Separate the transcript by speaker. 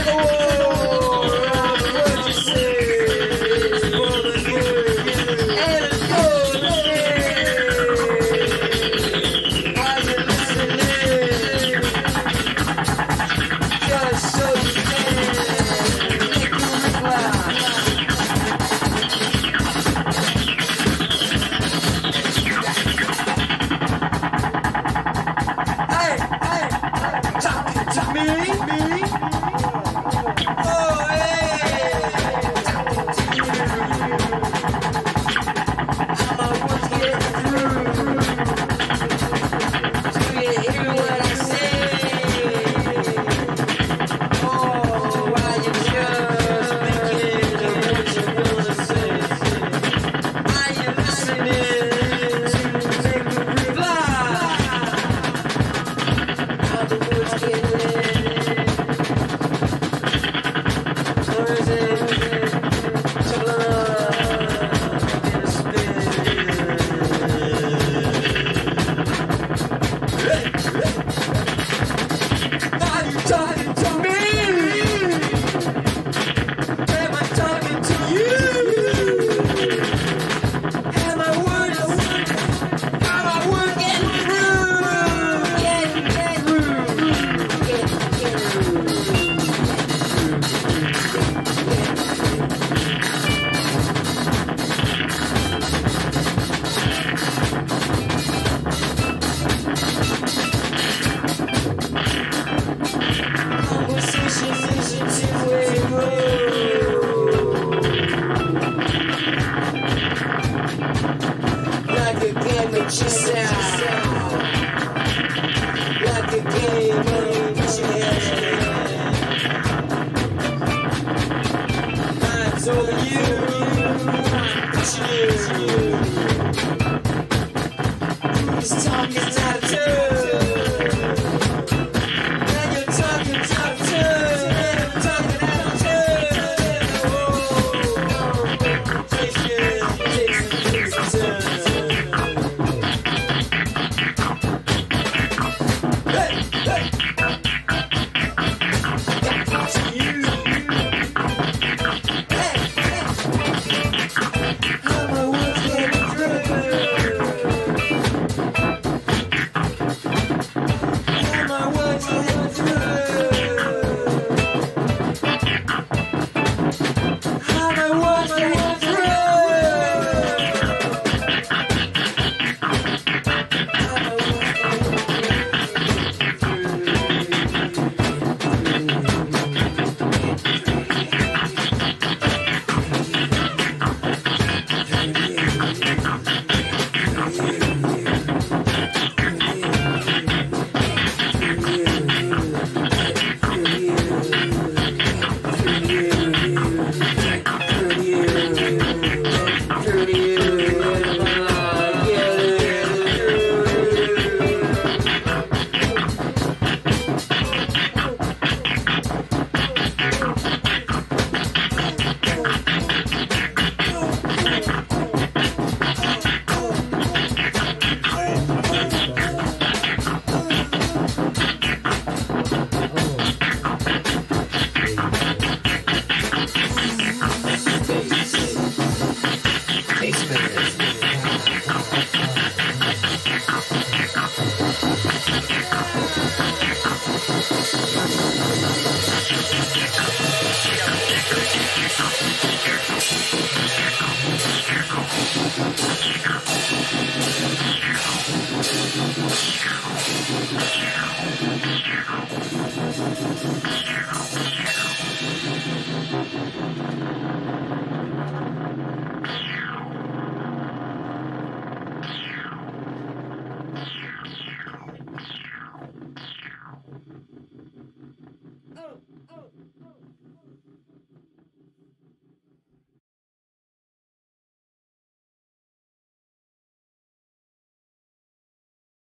Speaker 1: Another one! all you. Peace.